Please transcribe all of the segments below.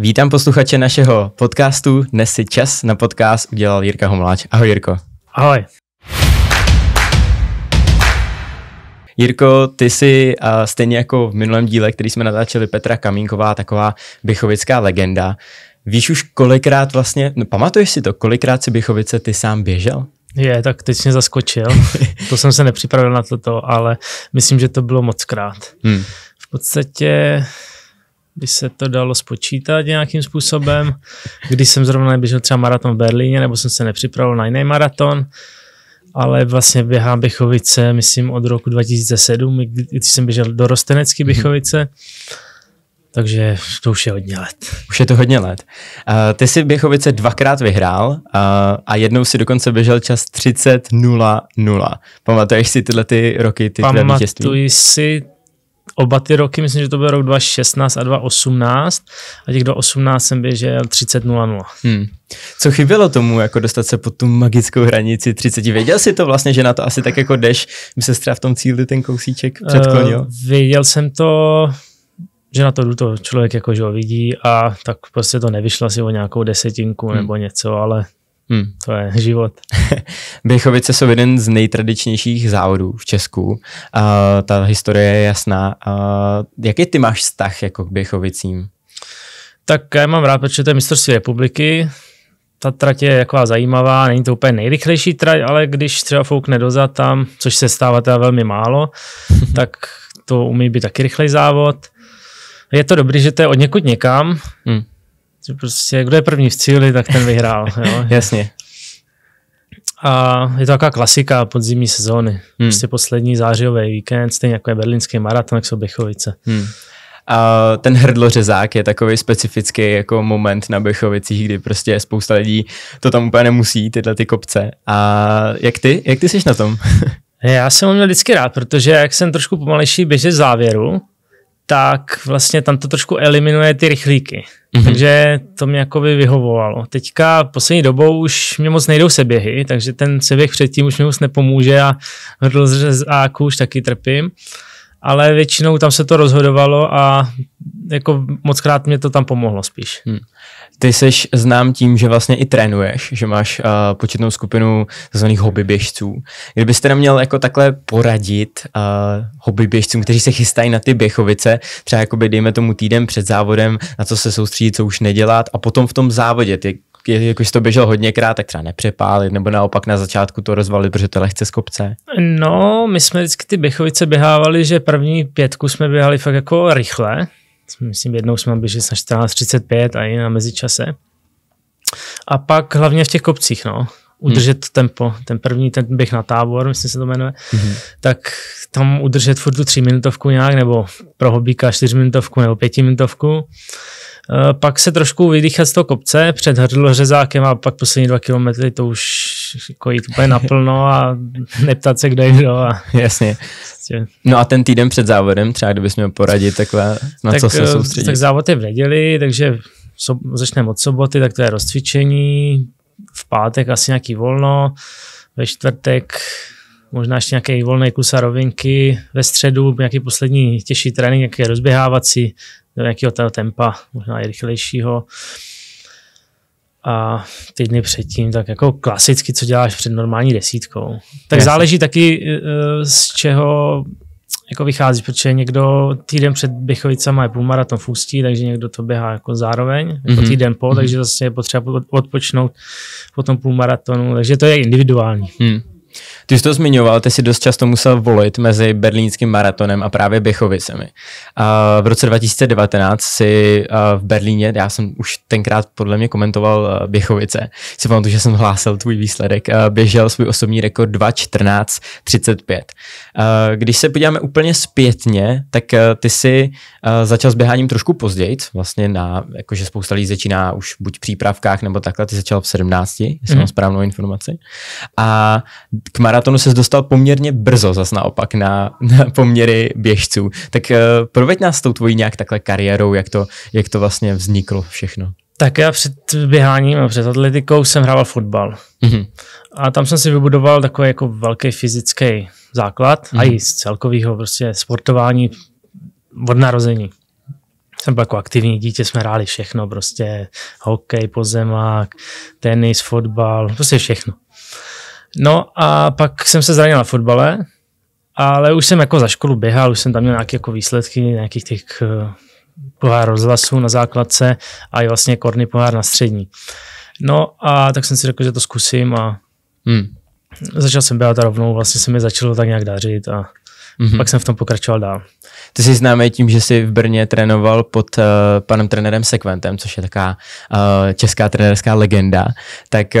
Vítám posluchače našeho podcastu. Dnes si čas na podcast udělal Jirka Homláč. Ahoj Jirko. Ahoj. Jirko, ty jsi uh, stejně jako v minulém díle, který jsme natáčeli Petra Kamínková, taková bychovická legenda. Víš už kolikrát vlastně, no, pamatuješ si to, kolikrát si Bychovice ty sám běžel? Je, tak teď mě zaskočil. to jsem se nepřipravil na toto, ale myslím, že to bylo moc krát. Hmm. V podstatě by se to dalo spočítat nějakým způsobem, když jsem zrovna neběžel třeba maraton v Berlíně, nebo jsem se nepřipravil na jiný maraton, ale vlastně běhám Bychovice, myslím od roku 2007, když jsem běžel do Rostenecký mhm. Bychovice, takže to už je hodně let. Už je to hodně let. Uh, ty jsi Běchovice dvakrát vyhrál uh, a jednou si dokonce běžel čas 30.00. Pamatuješ si tyhle ty roky, ty Pamatuji vítězství? si oba ty roky, myslím, že to byl rok 2016 a 2018 a těch do 18 jsem běžel 30.00. Hmm. Co chybělo tomu, jako dostat se pod tu magickou hranici 30? Věděl jsi to vlastně, že na to asi tak jako jdeš, by se třeba v tom cíli ten kousíček předklonil? Uh, věděl jsem to, že na to jdu to člověk jako, že ho vidí a tak prostě to nevyšlo asi o nějakou desetinku hmm. nebo něco, ale Hmm. To je život. Běchovice jsou jeden z nejtradičnějších závodů v Česku. A ta historie je jasná. A jaký ty máš vztah jako k Běchovicím? Tak já mám rád, protože to je mistrovství republiky. Ta trať je jako zajímavá, není to úplně nejrychlejší trať, ale když třeba foukne dozad tam, což se stává teda velmi málo, tak to umí být taky rychlej závod je to dobrý, že to je od někud někam. Hmm. Že prostě kdo je první v cíli, tak ten vyhrál. jo? Jasně. A je to taková klasika podzimní sezóny. Hmm. Prostě poslední zářijový víkend, stejně jako je berlínský maraton, jak jsou Běchovice. Hmm. A ten hrdlořezák je takový specifický jako moment na Běchovicích, kdy prostě spousta lidí to tam úplně nemusí, tyhle ty kopce. A jak ty? Jak ty jsi na tom? Já jsem ho měl vždycky rád, protože jak jsem trošku pomalejší běžet závěru, tak vlastně tam to trošku eliminuje ty rychlíky. Mm-hmm. Takže to mě jako by vyhovovalo. Teďka poslední dobou už mě moc nejdou seběhy, takže ten seběh předtím už mi moc nepomůže a hrdl z už taky trpím. Ale většinou tam se to rozhodovalo a jako moc krát mě to tam pomohlo spíš. Hmm. Ty jsi znám tím, že vlastně i trénuješ, že máš uh, početnou skupinu tzv. hobby běžců. Kdybyste nám měl jako takhle poradit uh, hobby běžcům, kteří se chystají na ty běchovice, třeba jakoby dejme tomu týden před závodem, na co se soustředit, co už nedělat a potom v tom závodě, ty, jako jsi to běžel hodněkrát, tak třeba nepřepálit, nebo naopak na začátku to rozvalit, protože to je lehce z kopce? No, my jsme vždycky ty běchovice běhávali, že první pětku jsme běhali fakt jako rychle, myslím, jednou jsme běželi na 14.35 a i na mezičase. A pak hlavně v těch kopcích, no, udržet hmm. tempo. Ten první, ten běh na tábor, myslím se to jmenuje, hmm. tak tam udržet furt tu tříminutovku nějak, nebo pro hobíka čtyřminutovku nebo pětiminutovku. Eh, pak se trošku vydýchat z toho kopce před hrdlořezákem a pak poslední dva kilometry to už jako jít úplně naplno a neptat se, kde je kdo. A... Jasně. Prostě- no a ten týden před závodem, třeba kdybys měl poradit takhle, na tak, co se eh, soustředit? Tak závod je v neděli, takže so, začneme od soboty, tak to je rozcvičení, v pátek asi nějaký volno, ve čtvrtek možná ještě nějaký volný kus a rovinky, ve středu nějaký poslední těžší trénink, nějaký rozběhávací, do nějakého toho tempa, možná i rychlejšího. A týdny předtím, tak jako klasicky, co děláš před normální desítkou. Tak Jasně. záleží taky eh, z čeho jako vychází, protože někdo týden před Běchovicama je půlmaraton v Ústí, takže někdo to běhá jako zároveň, jako mm-hmm. týden po, mm-hmm. takže zase je potřeba odpočnout po tom půlmaratonu, takže to je individuální. Mm. Ty jsi to zmiňoval, ty si dost často musel volit mezi berlínským maratonem a právě Běchovicemi. A v roce 2019 si v Berlíně, já jsem už tenkrát podle mě komentoval Běchovice, si pamatuju, že jsem hlásil tvůj výsledek, běžel svůj osobní rekord 2.14.35. Když se podíváme úplně zpětně, tak ty si začal s běháním trošku později, vlastně na, jakože spousta lidí začíná už buď v přípravkách nebo takhle, ty začal v 17, jestli mm. mám správnou informaci. A k maratonu se dostal poměrně brzo zas naopak na, na poměry běžců. Tak uh, proveď nás s tou tvojí nějak takhle kariérou, jak to, jak to vlastně vzniklo všechno. Tak já před běháním a před atletikou jsem hrával fotbal. Mm-hmm. A tam jsem si vybudoval takový jako velký fyzický základ mm-hmm. a i z celkového prostě sportování od narození. jsem byl jako aktivní dítě, jsme hráli všechno, prostě hokej, pozemák, tenis, fotbal, prostě všechno. No a pak jsem se zranil na fotbale, ale už jsem jako za školu běhal, už jsem tam měl nějaké jako výsledky nějakých těch uh, pohár rozhlasů na základce a i vlastně korny pohár na střední. No a tak jsem si řekl, že to zkusím a hmm. začal jsem běhat a rovnou vlastně se mi začalo tak nějak dařit a mm-hmm. pak jsem v tom pokračoval dál. Ty jsi známý tím, že jsi v Brně trénoval pod uh, panem trenérem Sekventem, což je taková uh, česká trenérská legenda. Tak uh,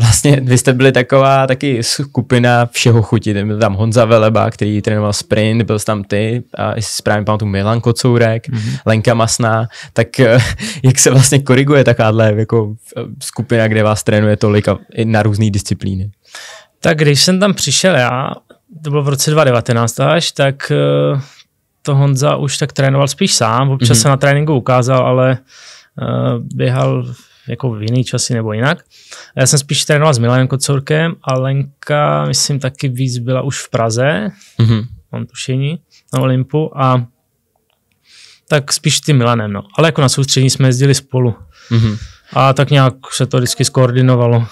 vlastně vy jste byli taková taky skupina všeho chuti. Byl tam Honza Veleba, který trénoval sprint, byl tam ty, a jestli správně pamatuju, Milan Kocourek, mm-hmm. Lenka Masná. Tak uh, jak se vlastně koriguje takováhle jako skupina, kde vás trénuje tolik a na různé disciplíny? Tak když jsem tam přišel já, to bylo v roce 2019 až, tak uh, to Honza už tak trénoval spíš sám, občas mm-hmm. se na tréninku ukázal, ale uh, běhal jako v jiný časy nebo jinak. Já jsem spíš trénoval s Milanem Kocourkem a Lenka, myslím, taky víc byla už v Praze, mm-hmm. mám tušení, na Olympu a tak spíš tím Milanem, no. Ale jako na soustřední jsme jezdili spolu. Mm-hmm. A tak nějak se to vždycky skoordinovalo.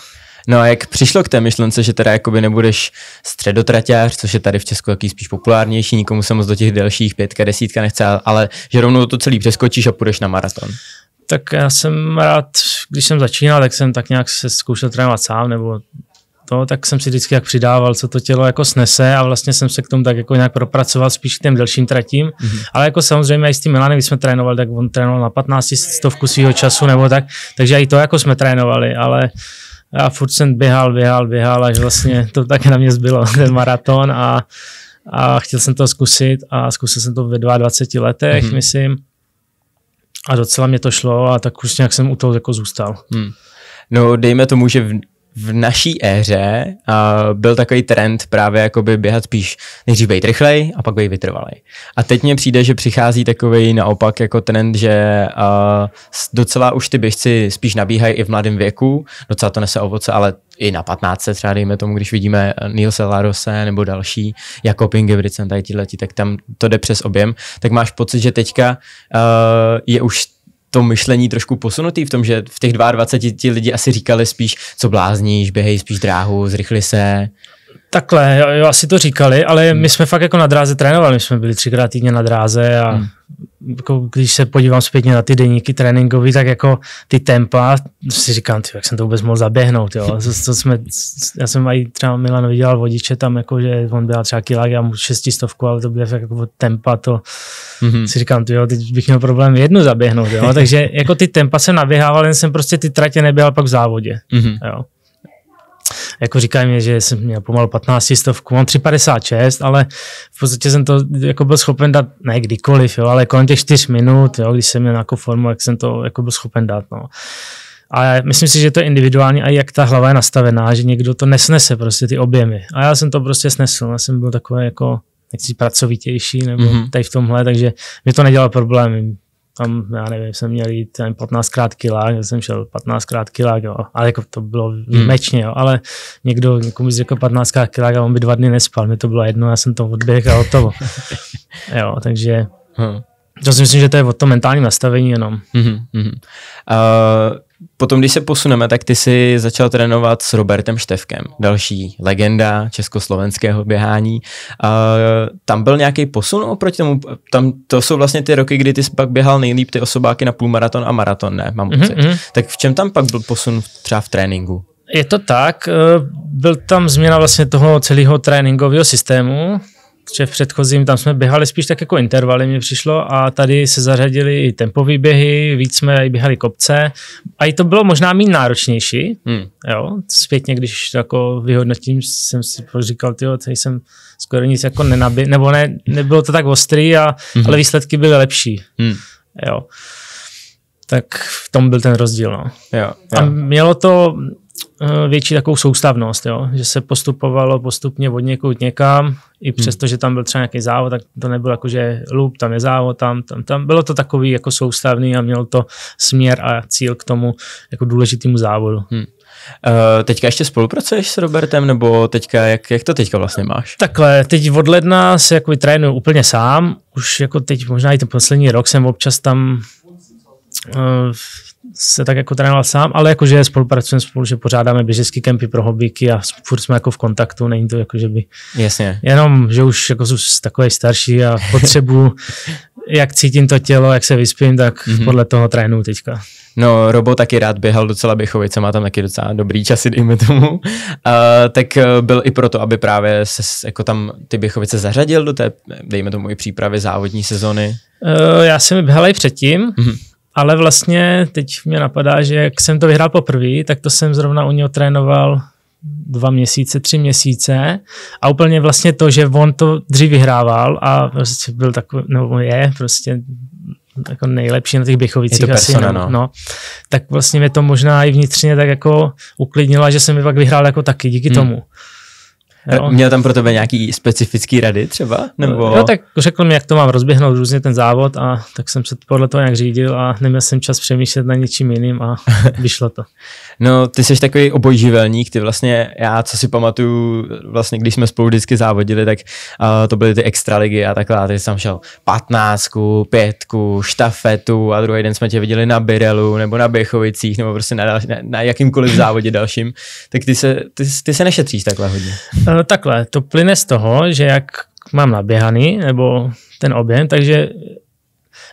No a jak přišlo k té myšlence, že teda jakoby nebudeš středotraťář, což je tady v Česku jaký spíš populárnější, nikomu se moc do těch delších pětka, desítka nechce, ale že rovnou to celý přeskočíš a půjdeš na maraton. Tak já jsem rád, když jsem začínal, tak jsem tak nějak se zkoušel trénovat sám, nebo to, tak jsem si vždycky jak přidával, co to tělo jako snese a vlastně jsem se k tomu tak jako nějak propracoval spíš k těm delším tratím, mm-hmm. ale jako samozřejmě i s tím Milanem, když jsme trénovali, tak on trénoval na 15 stovku svého času nebo tak, takže i to jako jsme trénovali, ale já furt jsem běhal, běhal, běhal, až vlastně to také na mě zbylo, ten maraton a, a chtěl jsem to zkusit a zkusil jsem to ve 22 letech, mm-hmm. myslím. A docela mě to šlo a tak už nějak jsem u toho jako zůstal. Hmm. No dejme tomu, že v, v naší éře uh, byl takový trend právě jakoby běhat spíš nejdřív být rychlej a pak být vytrvalej. A teď mně přijde, že přichází takový naopak jako trend, že uh, docela už ty běžci spíš nabíhají i v mladém věku, docela to nese ovoce, ale i na 15 třeba dejme tomu, když vidíme Nilse Larose nebo další, jako Ingebrigtsen, tady leti, tak tam to jde přes objem, tak máš pocit, že teďka uh, je už to myšlení trošku posunutý v tom, že v těch 22 ti lidi asi říkali spíš, co blázníš, běhej spíš dráhu, zrychli se. Takhle, jo, jo, asi to říkali, ale hmm. my jsme fakt jako na dráze trénovali, my jsme byli třikrát týdně na dráze a hmm jako když se podívám zpětně na ty deníky tréninkové, tak jako ty tempa, si říkám, tyjo, jak jsem to vůbec mohl zaběhnout, jo. To, to jsme, já jsem i třeba Milan vydělal vodiče tam, jako, že on byl třeba kilák, já mu šestistovku, ale to bylo jako tempa, to mm-hmm. si říkám, tyjo, teď bych měl problém jednu zaběhnout, jo. Takže jako ty tempa jsem naběhával, jen jsem prostě ty tratě neběhal pak v závodě, mm-hmm. jo jako říkají mi, že jsem měl pomalu 15 stovku, mám 3,56, ale v podstatě jsem to jako byl schopen dát, ne kdykoliv, jo, ale kolem těch 4 minut, jo, když jsem měl nějakou formu, jak jsem to jako byl schopen dát. No. A myslím si, že to je individuální a jak ta hlava je nastavená, že někdo to nesnese prostě ty objemy. A já jsem to prostě snesl, já jsem byl takový jako nechci pracovitější nebo mm-hmm. tady v tomhle, takže mi to nedělalo problémy tam, já nevím, jsem měl jít 15 krát kilák, já jsem šel 15 krát kilák, jo, ale jako to bylo hmm. výjimečně, jo, ale někdo, někomu řekl 15 krát kilák a on by dva dny nespal, mi to bylo jedno, já jsem to odběhl a hotovo. jo, takže hmm. to si myslím, že to je o tom mentálním nastavení jenom. Hmm, hmm. Uh, potom, když se posuneme, tak ty si začal trénovat s Robertem Števkem, další legenda československého běhání. Uh, tam byl nějaký posun oproti tomu? Tam to jsou vlastně ty roky, kdy ty jsi pak běhal nejlíp ty osobáky na půlmaraton a maraton, ne? Mám mm-hmm. Tak v čem tam pak byl posun třeba v tréninku? Je to tak, eh, byl tam změna vlastně toho celého tréninkového systému, že v předchozím tam jsme běhali spíš tak jako intervaly, mi přišlo a tady se zařadili i tempové běhy, víc jsme i běhali kopce a i to bylo možná méně náročnější, hmm. jo, zpětně, když to jako vyhodnotím, jsem si říkal, tyjo, tady jsem skoro nic jako nenabě, nebo ne, nebylo to tak ostrý, a, hmm. ale výsledky byly lepší, hmm. jo. Tak v tom byl ten rozdíl, no. Jo, jo. A mělo to, větší takovou soustavnost, jo? že se postupovalo postupně od někud někam, i hmm. přesto, že tam byl třeba nějaký závod, tak to nebylo jako, že loop, tam je závod, tam, tam, tam bylo to takový jako soustavný a mělo to směr a cíl k tomu jako důležitému závodu. Hmm. teďka ještě spolupracuješ s Robertem, nebo teďka, jak, jak to teďka vlastně máš? Takhle, teď od ledna se jako trénuju úplně sám, už jako teď možná i ten poslední rok jsem občas tam uh, se tak jako trénoval sám, ale jakože spolupracujeme spolu, že pořádáme běžecký kempy pro hobíky a furt jsme jako v kontaktu, není to jako, že by... Jasně. Jenom, že už jako jsou takový starší a potřebu, jak cítím to tělo, jak se vyspím, tak mm-hmm. podle toho trénuju teďka. No, Robo taky rád běhal docela Běchovice, má tam taky docela dobrý časy, dejme tomu. Uh, tak eh, byl i proto, aby právě se jako tam ty Běchovice zařadil do té, dejme tomu i přípravy závodní sezony. Uh, já jsem běhal i předtím, mm-hmm. Ale vlastně teď mě napadá, že jak jsem to vyhrál poprvé, tak to jsem zrovna u něho trénoval dva měsíce, tři měsíce a úplně vlastně to, že on to dřív vyhrával a prostě byl takový, no je prostě jako nejlepší na těch Běchovicích je to persona, asi. No. no. Tak vlastně mě to možná i vnitřně tak jako uklidnilo, že jsem mi pak vyhrál jako taky díky hmm. tomu. Jo. Měl tam pro tebe nějaký specifický rady třeba? Nebo... Jo, tak řekl mi, jak to mám rozběhnout různě ten závod a tak jsem se podle toho nějak řídil a neměl jsem čas přemýšlet na něčím jiným a vyšlo to. No, ty jsi takový obojživelník, ty vlastně, já co si pamatuju, vlastně když jsme spolu vždycky závodili, tak uh, to byly ty extraligy a takhle, a ty jsi tam šel patnáctku, pětku, štafetu a druhý den jsme tě viděli na Birelu nebo na Běchovicích nebo prostě na, na, na jakýmkoliv závodě dalším, tak ty se, ty, ty se nešetříš takhle hodně. Uh, takhle, to plyne z toho, že jak mám naběhaný, nebo ten objem, takže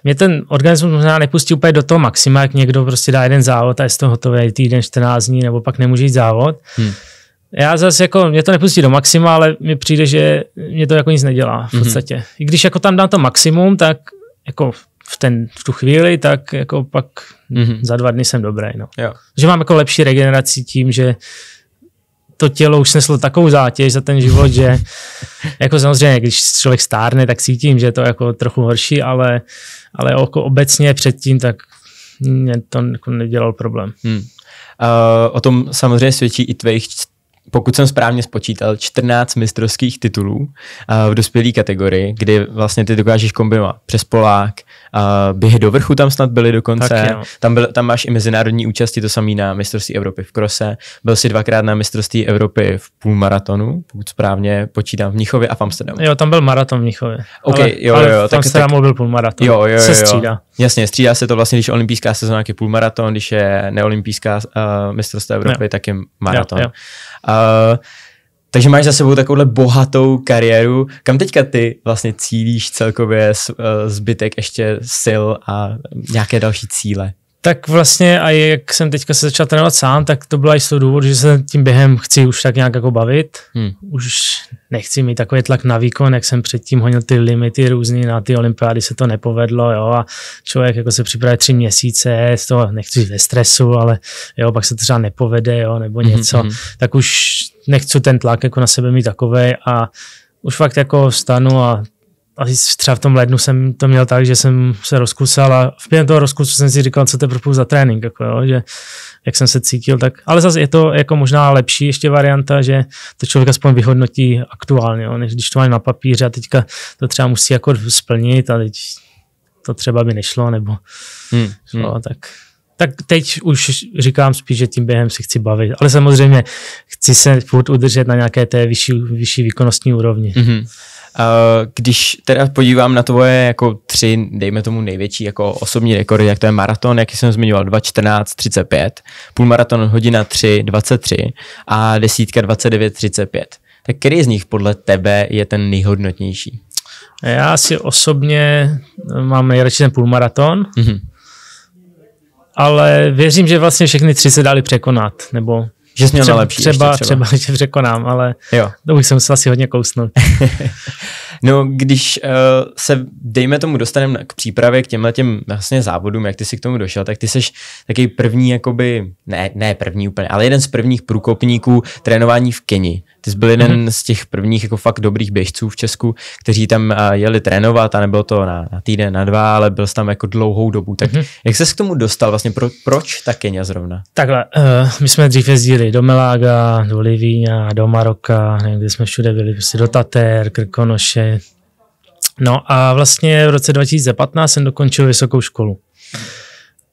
mě ten organismus možná nepustí úplně do toho maxima, jak někdo prostě dá jeden závod a je z toho hotový týden, 14 dní, nebo pak nemůže jít závod. Hmm. Já zase jako, mě to nepustí do maxima, ale mi přijde, že mě to jako nic nedělá v mhm. podstatě. Hmm. I když jako tam dám to maximum, tak jako v, ten, v tu chvíli, tak jako pak hmm. za dva dny jsem dobrý. No. Jo. Že mám jako lepší regeneraci tím, že to tělo už sneslo takovou zátěž za ten život, že jako samozřejmě, když člověk stárne, tak cítím, že je to jako trochu horší, ale, ale jako obecně předtím, tak mě to jako nedělal problém. Hmm. Uh, o tom samozřejmě svědčí i tvých pokud jsem správně spočítal, 14 mistrovských titulů uh, v dospělé kategorii, kdy vlastně ty dokážeš kombinovat přes Polák, uh, běhy do vrchu tam snad byly dokonce, tak, tam, byl, tam máš i mezinárodní účasti, to samý na mistrovství Evropy v krose, byl si dvakrát na mistrovství Evropy v půlmaratonu, pokud správně počítám v Mnichově a v Amsterdamu. Jo, tam byl maraton v Mnichově. Okay, ale, jo, jo, jo, v Amsterdamu tak, byl půlmaraton. Jo, jo, jo, se střídá. Jasně, střídá se to vlastně, když je olympijská sezóna, je půlmaraton, když je neolympijská uh, mistrovství Evropy, jo. tak je maraton. Jo, jo. Uh, takže máš za sebou takovouhle bohatou kariéru. Kam teďka ty vlastně cílíš celkově eh, zbytek ještě sil a nějaké další cíle? Tak vlastně a jak jsem teďka se začal trénovat sám, tak to byla i z toho důvod, že se tím během chci už tak nějak jako bavit. Hmm. Už nechci mít takový tlak na výkon, jak jsem předtím honil ty limity různý, na ty olympiády se to nepovedlo, jo, a člověk jako se připravuje tři měsíce, z toho nechci ve stresu, ale jo, pak se to třeba nepovede, jo, nebo mhm, něco, hmm tak už nechci ten tlak jako na sebe mít takový a už fakt jako stanu a asi třeba v tom lednu jsem to měl tak, že jsem se rozkusal a v během toho rozkusu jsem si říkal, co to je pro za trénink, jako jo, že jak jsem se cítil, tak, ale zase je to jako možná lepší ještě varianta, že to člověk aspoň vyhodnotí aktuálně, jo, než když to má na papíře a teďka to třeba musí jako splnit a teď to třeba by nešlo, nebo hmm, hmm. Jo, tak tak teď už říkám spíš, že tím během si chci bavit. Ale samozřejmě chci se furt udržet na nějaké té vyšší, vyšší výkonnostní úrovni. Mm-hmm. Když teda podívám na tvoje jako tři, dejme tomu největší jako osobní rekordy, jak to je maraton, jaký jsem zmiňoval, 2.14.35, půlmaraton hodina 3.23 a desítka 29.35. Tak který z nich podle tebe je ten nejhodnotnější? Já si osobně mám nejradši ten půlmaraton, mm-hmm. ale věřím, že vlastně všechny tři se dali překonat, nebo že jsi měl třeba, lepší třeba, ještě třeba. třeba, že překonám, ale jo. to bych se musel asi hodně kousnout. no, když uh, se, dejme tomu, dostaneme k přípravě k těmhle těm vlastně závodům, jak ty jsi k tomu došel, tak ty jsi takový první, jakoby, ne, ne první úplně, ale jeden z prvních průkopníků trénování v Keni. Ty jsi byl jeden mm-hmm. z těch prvních jako fakt dobrých běžců v Česku, kteří tam uh, jeli trénovat a nebylo to na, na týden, na dva, ale byl jsi tam jako dlouhou dobu. Tak mm-hmm. jak ses k tomu dostal vlastně, pro, proč ta Kenia zrovna? Takhle, uh, my jsme dřív jezdili do Melága, do Livíňa, do Maroka, kde jsme všude byli, prostě do Tater, Krkonoše. No a vlastně v roce 2015 jsem dokončil vysokou školu.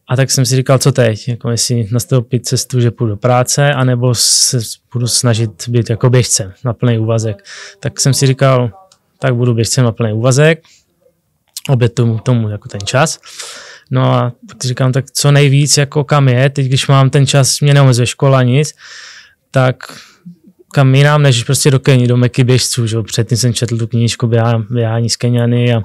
A tak jsem si říkal, co teď, jako jestli nastoupit cestu, že půjdu do práce, anebo se budu snažit být jako běžcem na plný úvazek. Tak jsem si říkal, tak budu běžcem na plný úvazek, obět tomu, jako ten čas. No a tak říkám, tak co nejvíc, jako kam je, teď když mám ten čas, mě neomezuje škola, nic, tak kam jinam, než prostě do Keni, do Meky běžců, že předtím jsem četl tu knížku běhání z Keniany a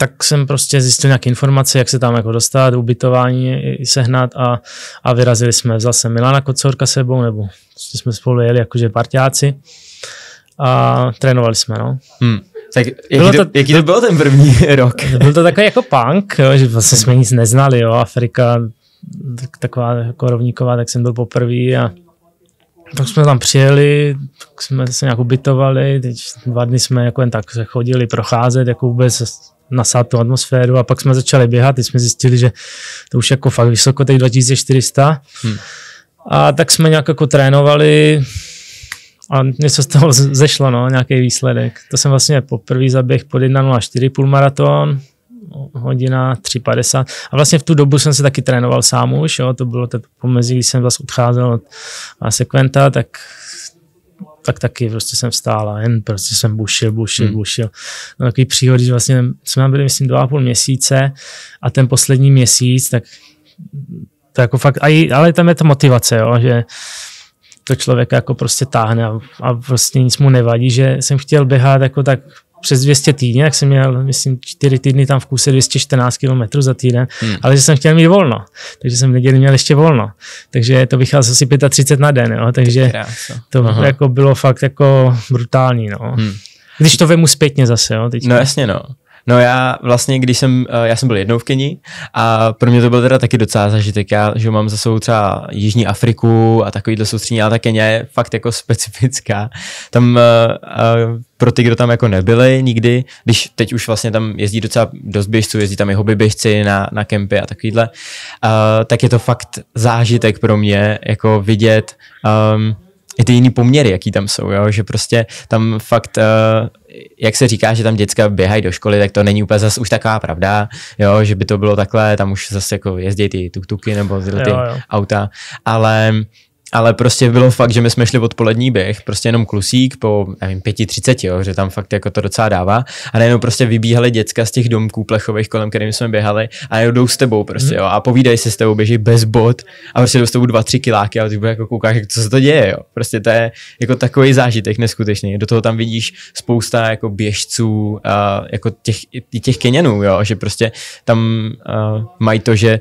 tak jsem prostě zjistil nějaké informace, jak se tam jako dostat, ubytování sehnat a, a vyrazili jsme. Vzal jsem Milana Kocorka sebou, nebo prostě jsme spolu jeli jakože partiáci a trénovali jsme, no. Hmm. Tak jaký, to, to, jaký to byl ten první rok? Byl to takový jako punk, jo, že vlastně jsme nic neznali, jo, Afrika taková jako rovníková, tak jsem byl poprvý a tak jsme tam přijeli, tak jsme se nějak ubytovali, teď dva dny jsme jako jen tak se chodili procházet, jako vůbec nasát tu atmosféru a pak jsme začali běhat, teď jsme zjistili, že to už jako fakt vysoko, teď 2400. Hmm. A tak jsme nějak jako trénovali a něco z toho zešlo, no, nějaký výsledek. To jsem vlastně poprvé zaběh pod 1.04 půlmaraton, hodina 3.50. A vlastně v tu dobu jsem se taky trénoval sám už, jo, to bylo to pomezí, když jsem vlastně odcházel od sekventa, tak tak taky prostě jsem vstál a jen prostě jsem bušil, bušil, hmm. bušil. No, takový příhody, že vlastně jsme byli, myslím, dva a půl měsíce a ten poslední měsíc, tak to jako fakt, ale tam je ta motivace, jo, že to člověka jako prostě táhne a, a prostě nic mu nevadí, že jsem chtěl běhat jako tak přes 200 týdny, jak jsem měl, myslím, 4 týdny tam v kuse 214 km za týden, hmm. ale že jsem chtěl mít volno, takže jsem neděli měl ještě volno, takže to vycházelo asi 35 na den, jo, takže to Aha. jako bylo fakt jako brutální, no. Hmm. Když to vemu zpětně zase, jo. Teďka. No jasně, no. No já vlastně, když jsem, eh, já jsem byl jednou v Keni a pro mě to byl teda taky docela zažitek. Já, že mám za sebou třeba Jižní Afriku a takovýhle soustřední, ale ta Kenia je fakt jako specifická. Tam uh, uh, pro ty, kdo tam jako nebyli nikdy, když teď už vlastně tam jezdí docela dost běžců, jezdí tam i hobby běžci na, na kempy a takovýhle, tak je to fakt zážitek pro mě, jako vidět um, i ty jiný poměry, jaký tam jsou, jo? že prostě tam fakt, uh, jak se říká, že tam děcka běhají do školy, tak to není úplně zase už taková pravda, jo? že by to bylo takhle, tam už zase jako jezdí ty tuk-tuky nebo tyhle ty jo, jo. auta, ale ale prostě bylo fakt, že my jsme šli odpolední běh, prostě jenom klusík po, nevím, 5.30, jo, že tam fakt jako to docela dává. A najednou prostě vybíhali děcka z těch domků plechových, kolem kterým jsme běhali a jdou s tebou prostě, jo, a povídají si s tebou, běží bez bod a prostě jdou s tebou dva, tři kiláky a ty jako koukáš, co se to děje, jo. Prostě to je jako takový zážitek neskutečný. Do toho tam vidíš spousta jako běžců, uh, jako těch, těch Keňanů, jo, že prostě tam uh, mají to, že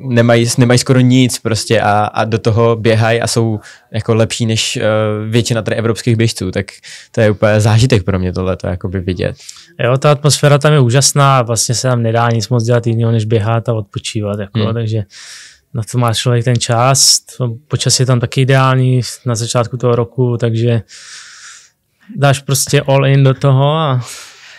nemají, nemají skoro nic prostě a, a do toho běhají a jsou jako lepší než uh, většina tady evropských běžců, tak to je úplně zážitek pro mě tohle to jakoby vidět. Jo, ta atmosféra tam je úžasná a vlastně se tam nedá nic moc dělat jiného, než běhat a odpočívat, jako, hmm. takže na to má člověk ten čas, to počasí je tam taky ideální na začátku toho roku, takže dáš prostě all in do toho a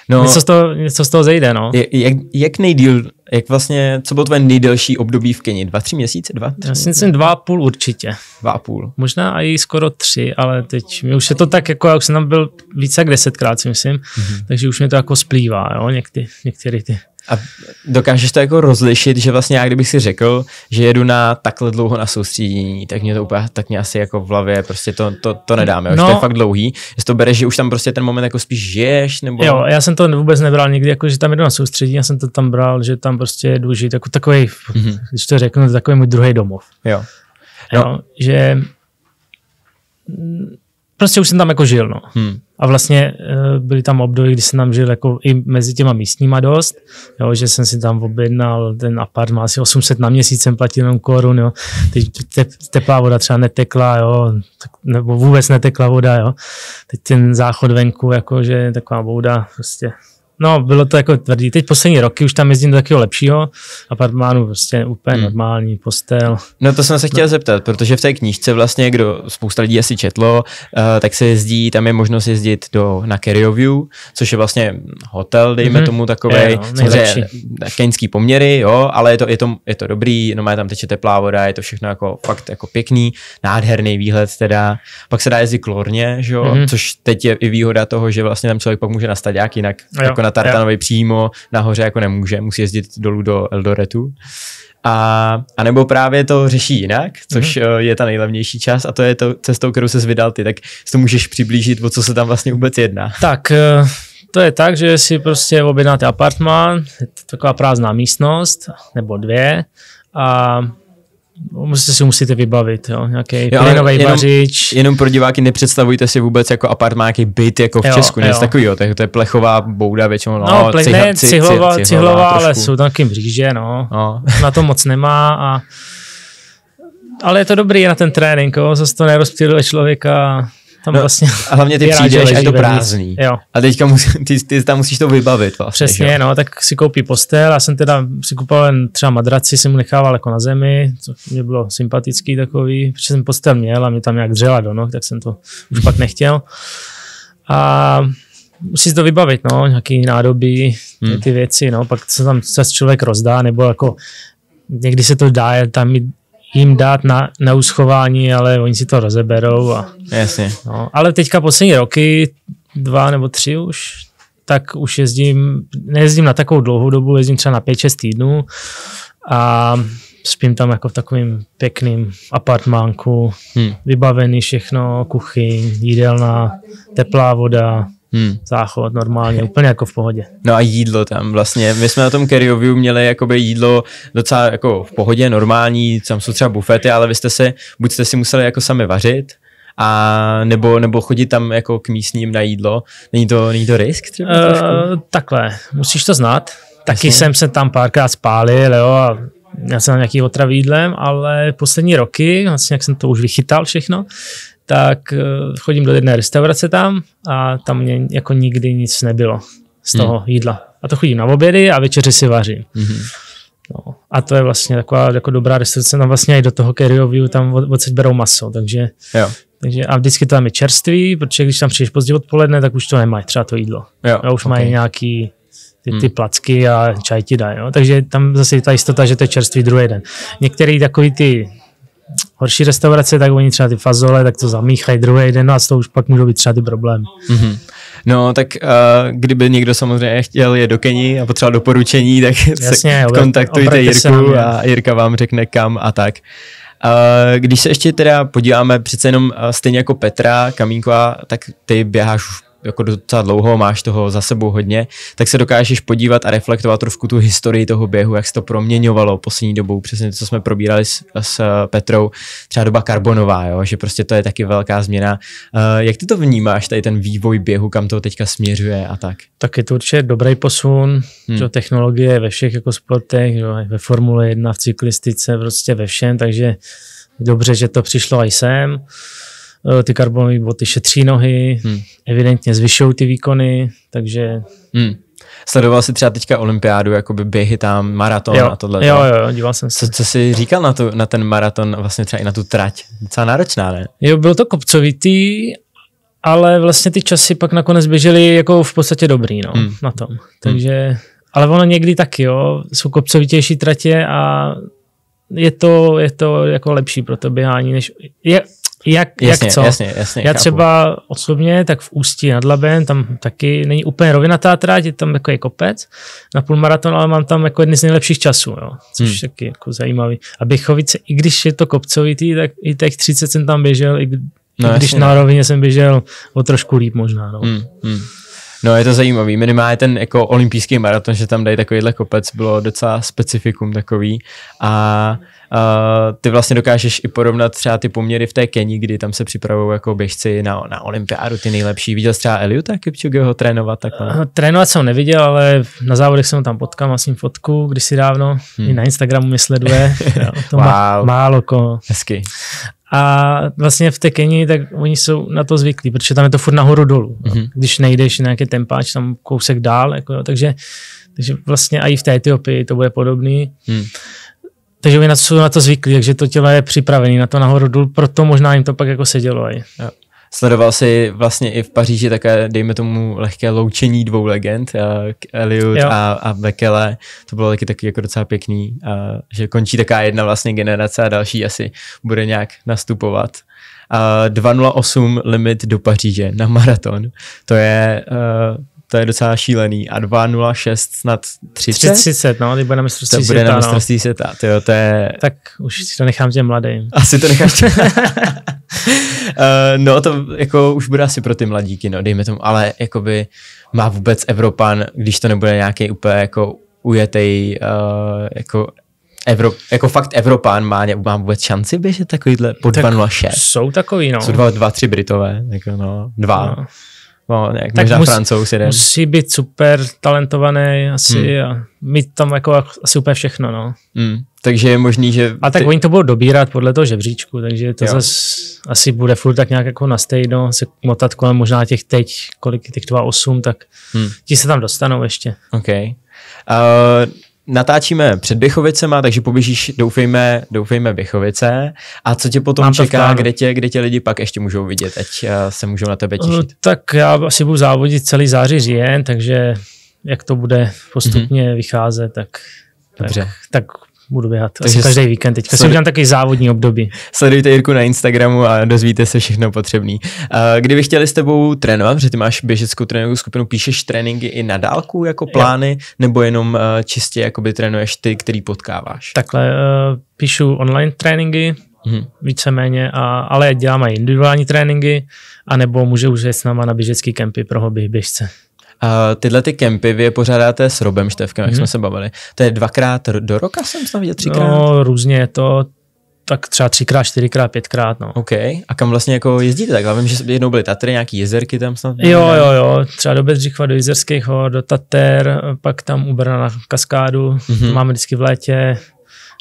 No, něco, z toho, něco z toho zejde, no. Jak, jak nejdíl, jak vlastně, co bylo tvoje nejdelší období v Keni? Dva, tři měsíce? Dva? Tři Já si myslím dva a půl určitě. Dva a půl. Možná i skoro tři, ale teď mi už je to tak, jako já už jsem tam byl více jak desetkrát, si myslím, mm-hmm. takže už mě to jako splývá, jo, někdy, některé ty a dokážeš to jako rozlišit, že vlastně já kdybych si řekl, že jedu na takhle dlouho na soustředění, tak mě to úplně, tak mě asi jako v hlavě prostě to, to, to nedáme, no, že to je fakt dlouhý. Jestli to bereš, že už tam prostě ten moment jako spíš žiješ, nebo... Jo, já jsem to vůbec nebral nikdy, jako že tam jedu na soustředění, já jsem to tam bral, že tam prostě jedu žít jako takový, mm-hmm. když to řeknu, takový můj druhý domov. Jo. No. jo že prostě už jsem tam jako žil, no. Hmm. A vlastně uh, byly tam období, kdy jsem tam žil jako i mezi těma místníma dost, jo, že jsem si tam objednal, ten apart má asi 800 na měsíc, jsem platil jenom korun, jo. Teď te, teplá voda třeba netekla, jo, tak, nebo vůbec netekla voda, jo. Teď ten záchod venku, jako, že taková voda, prostě No, bylo to jako tvrdý. Teď poslední roky už tam jezdím do takového lepšího apartmánu, prostě úplně hmm. normální postel. No to jsem se chtěl no. zeptat, protože v té knížce vlastně, kdo spousta lidí asi četlo, uh, tak se jezdí, tam je možnost jezdit do, na View, což je vlastně hotel, dejme hmm. tomu takový, no, keňský poměry, jo, ale je to, je to, je to dobrý, no má tam teče teplá voda, je to všechno jako fakt jako pěkný, nádherný výhled teda. Pak se dá jezdit klorně, že jo, hmm. což teď je i výhoda toho, že vlastně tam člověk pak může nastat jak jinak, jo. jako na Tartanovi přímo nahoře jako nemůže, musí jezdit dolů do Eldoretu. A, a nebo právě to řeší jinak, což mm-hmm. je ta nejlevnější část a to je to cestou, kterou se vydal ty, tak si to můžeš přiblížit, o co se tam vlastně vůbec jedná. Tak, eh, to je tak, že si prostě objednáte apartmán, je to taková prázdná místnost, nebo dvě, a musíte si musíte vybavit, jo, nějaký plynový jenom, vařič. Jenom pro diváky nepředstavujte si vůbec jako apartmán, nějaký byt jako v jo, Česku, něco takového, to, to je plechová bouda většinou. No, no plyn, ciha, ci, cihlová, cihlová, cihlová ale jsou tam taky mříže, no. no. Na to moc nemá a ale je to dobrý na ten trénink, jo, zase to nerozptýluje člověka tam no, vlastně a hlavně ty přijdeš a je to prázdný. Jo. A teďka musí, ty, ty tam musíš to vybavit vlastně. Přesně, no, tak si koupí postel. Já jsem teda si kupoval jen třeba madraci, jsem mu nechával jako na zemi, co mě bylo sympatický takový, protože jsem postel měl a mě tam nějak dřela do noh, tak jsem to už pak nechtěl. A musíš to vybavit, no, nějaký nádoby, hmm. ty věci, no, pak se tam se člověk rozdá, nebo jako někdy se to dá tam mít jim dát na, na uschování, ale oni si to rozeberou. A, Jasně. No, ale teďka poslední roky, dva nebo tři už, tak už jezdím, nejezdím na takovou dlouhou dobu, jezdím třeba na 5-6 týdnů a spím tam jako v takovým pěkným apartmánku, hmm. vybavený všechno, kuchyň, jídelna, teplá voda, hmm. záchod normálně, úplně jako v pohodě. No a jídlo tam vlastně, my jsme na tom Carry View měli jakoby jídlo docela jako v pohodě, normální, tam jsou třeba bufety, ale vy jste si, buď jste si museli jako sami vařit, a nebo, nebo chodit tam jako k místním na jídlo. Není to, není to risk třeba uh, Takhle, musíš to znát. Taky Jasně. jsem se tam párkrát spálil, jo, a já jsem nějaký otravý jídlem, ale poslední roky, vlastně jak jsem to už vychytal všechno, tak eh, chodím do jedné restaurace tam a tam mě jako nikdy nic nebylo z toho hmm. jídla. A to chodím na obědy a večeři si vařím. Hmm. No, a to je vlastně taková jako dobrá restaurace, tam vlastně i do toho carry tam od, odsaď berou maso, takže, jo. takže a vždycky to tam je čerstvý, protože když tam přijdeš pozdě odpoledne, tak už to nemají, třeba to jídlo. Jo, a už okay. mají nějaký ty, ty hmm. placky a čaj ti dají, takže tam zase je ta jistota, že to je čerstvý druhý den. Některý takový ty horší restaurace, tak oni třeba ty fazole, tak to zamíchají druhý den a z toho už pak můžou být třeba ty problémy. Mm-hmm. No, tak uh, kdyby někdo samozřejmě chtěl je do Keni a potřeboval doporučení, tak Jasně, se kontaktujte Jirku a Jirka vám řekne kam a tak. Uh, když se ještě teda podíváme přece jenom uh, stejně jako Petra Kamínková, tak ty běháš už jako docela dlouho, máš toho za sebou hodně, tak se dokážeš podívat a reflektovat trošku tu historii toho běhu, jak se to proměňovalo poslední dobou, přesně to, co jsme probírali s, s Petrou, třeba doba karbonová, jo, že prostě to je taky velká změna. Uh, jak ty to vnímáš, tady ten vývoj běhu, kam to teďka směřuje a tak? Tak je to určitě dobrý posun, hmm. že technologie ve všech jako sportech, že ve Formule 1, v cyklistice, prostě ve všem, takže dobře, že to přišlo i sem. Eh, ty karbonové boty šetří nohy, hmm. evidentně zvyšují ty výkony, takže... Hmm. Sledoval jsi třeba teďka olympiádu, jakoby běhy tam, maraton jo, a tohle? Jo, jo, díval jsem se. Co, co jsi říkal na, tu, na ten maraton, vlastně třeba i na tu trať? Docela náročná, ne? Jo, bylo to kopcovitý, ale vlastně ty časy pak nakonec běžely jako v podstatě dobrý, no, hmm. na tom. Takže, hmm. ale ono někdy taky, jo, jsou kopcovitější tratě a je to, je to jako lepší pro to běhání, než je, jak, jasně, jak co? Jasně, jasně, Já chápu. třeba osobně, tak v Ústí nad Labem, tam taky není úplně rovinatá tráť, je tam takový kopec na půlmaraton, ale mám tam jako jedny z nejlepších časů, jo, což hmm. taky jako zajímavý. A Běchovice, i když je to kopcovitý, tak i těch 30 jsem tam běžel, i, no, i když jasně, na rovině jsem běžel o trošku líp možná. No. Hmm, hmm. No je to zajímavý, minimálně ten jako olympijský maraton, že tam dají takovýhle kopec, bylo docela specifikum takový a Uh, ty vlastně dokážeš i porovnat třeba ty poměry v té Keni, kdy tam se připravují jako běžci na, na olympiádu, ty nejlepší. Viděl jsi třeba Eliuta Kipčugeho trénovat takhle? Uh, trénovat jsem neviděl, ale na závodech jsem tam potkal, mám s ním fotku kdysi dávno, hmm. i na Instagramu mě sleduje. jo, to wow. má, málo ko. Hezky. A vlastně v té Keni, tak oni jsou na to zvyklí, protože tam je to furt nahoru dolů. Mm-hmm. Když nejdeš nějaký tempáč, tam kousek dál, jako, jo, takže, takže vlastně i v té Etiopii to bude podobný. Mm. Takže oni na to jsou na to zvyklí, takže to tělo je připravené na to nahoru důl, proto možná jim to pak jako sedělo. Jo. Sledoval si vlastně i v Paříži také, dejme tomu, lehké loučení dvou legend, uh, Eliud a, a Bekele. To bylo taky taky jako docela pěkný, uh, že končí taká jedna vlastně generace a další asi bude nějak nastupovat. Uh, 2.08 limit do Paříže na maraton. To je uh, to je docela šílený. A 2.06 snad 30? 30, no, ty bude na mistrovství to bude světa, na no. mistrovství světa, tyjo, to je... Tak už si to nechám těm mladým. Asi to necháš. Uh, no to jako už bude asi pro ty mladíky, no dejme tomu, ale jakoby má vůbec Evropan, když to nebude nějaký úplně jako ujetej, uh, jako Evro, jako fakt Evropán má, má vůbec šanci běžet takovýhle po Tak 2.06? Jsou takový, no. Jsou dva, dva, tři Britové, jako no, dva. No. No, nějak, Tak možná mus- francouz jeden. Musí být super talentovaný asi Hmm. a mít tam jako asi úplně všechno, no. Mm, takže je možný, že... A tak ty- oni to budou dobírat podle toho žebříčku, takže to Jo. zas asi bude furt tak nějak jako na stejno, se motat kolem možná těch teď, kolik těch 2.8, tak Hmm. ti se tam dostanou ještě. OK. Uh, natáčíme před Běchovicema, takže poběžíš, doufejme, doufejme Běchovice. A co tě potom Mám čeká, kde tě, kde tě lidi pak ještě můžou vidět, ať uh, se můžou na tebe těšit? Tak já asi budu závodit celý září říjen, takže jak to bude postupně vycházet, tak. Dobře. tak, tak budu běhat Takže asi každý víkend. Teďka si sorry. udělám taky závodní období. Sledujte Jirku na Instagramu a dozvíte se všechno potřebný. Kdyby chtěli s tebou trénovat, protože ty máš běžeckou tréninkovou skupinu, píšeš tréninky i na dálku jako plány, nebo jenom uh, čistě jakoby trénuješ ty, který potkáváš? Takhle uh, píšu online tréninky, Mhm. víceméně, a, ale dělám i individuální tréninky, anebo může už jet s náma na běžecký kempy pro hobby běžce. Uh, tyhle ty kempy vy je pořádáte s Robem Števkem, jak Mhm. jsme se bavili. To je dvakrát do roka jsem snad viděl, třikrát? No, různě je to tak třeba třikrát, čtyřikrát, pětkrát, no. OK. A kam vlastně jako jezdíte tak? Já vím, že jednou byly Tatry, nějaký jezerky tam snad. Jo, ne? jo, jo, třeba do Bedřichova, do Jizerských hor, do Tater, pak tam u Brna na kaskádu, Mhm. mm-hmm. máme vždycky v létě,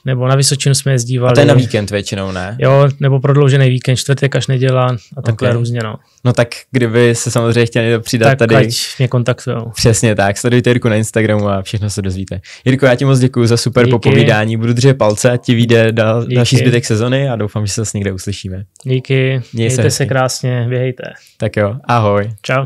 nebo na Vysočinu jsme jezdívali. A to je na víkend většinou, ne? Jo, nebo prodloužený víkend, čtvrtek až neděla a takhle Ok. různě, no. No tak kdyby se samozřejmě chtěli někdo přidat Tak tady. ať mě kontaktujou. Přesně tak, sledujte Jirku na Instagramu a všechno se dozvíte. Jirko, já ti moc děkuji za super Díky. popovídání, budu držet palce, ať ti vyjde dal, Díky. další zbytek sezony a doufám, že se s někde uslyšíme. Díky, Měj se mějte se hezky. krásně, běhejte. Tak jo, ahoj. Čau.